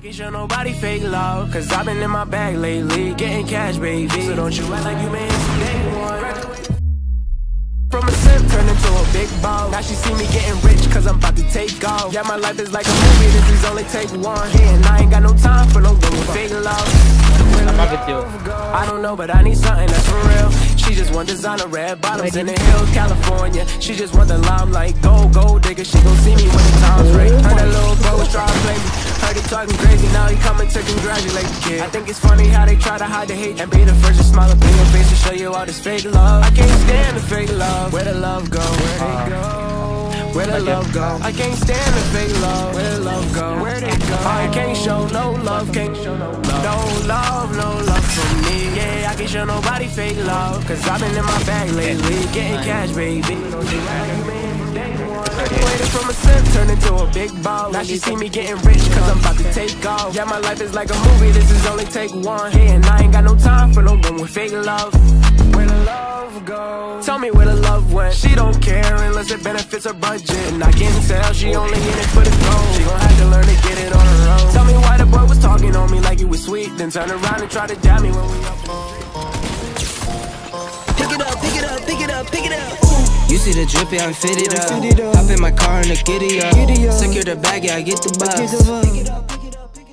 I can show nobody fake love, cause I've been in my bag lately, getting cash, baby. So don't you act like you made day one. From a simp, turned into a big ball. Now she see me getting rich, cause I'm about to take off. Yeah, my life is like a movie, this is only take one. Yeah, and I ain't got no time for no woman fake love. I'm with you. I don't know, but I need something that's for real. She just want designer red bottoms in the hills, California. She just want the limelight, go, gold digger. She gon' see me when the time's right. Heard that little talking crazy, now he coming to congratulate the kid. I think it's funny how they try to hide the hate and be the first to smile up in your face to show you all this fake love. I can't stand the fake love. Where the love go? Where they go? Where the love go? I can't stand the fake love. Where the love go? Where they go? I can't show no love, can't show no love. No love, no love from me. Yeah, I can't show nobody fake love. Cause I've been in my bag lately, getting cash, baby. Waited from a simp, turned into a big ball. Now she see me getting rich, cause I'm about to take off. Yeah, my life is like a movie, this is only take one. Hey, and I ain't got no time for no one with fake love. Where the love go? Tell me where the love went. She don't care unless it benefits her budget. And I can tell she only in it for the gold. She gon' have to learn to get it on her own. Tell me why the boy was talking on me like he was sweet. Then turn around and try to jab me when we up on. See the drippy, I'm fitted up. Hop in my car and the giddy up. Secure the bag, yeah, I get the bus.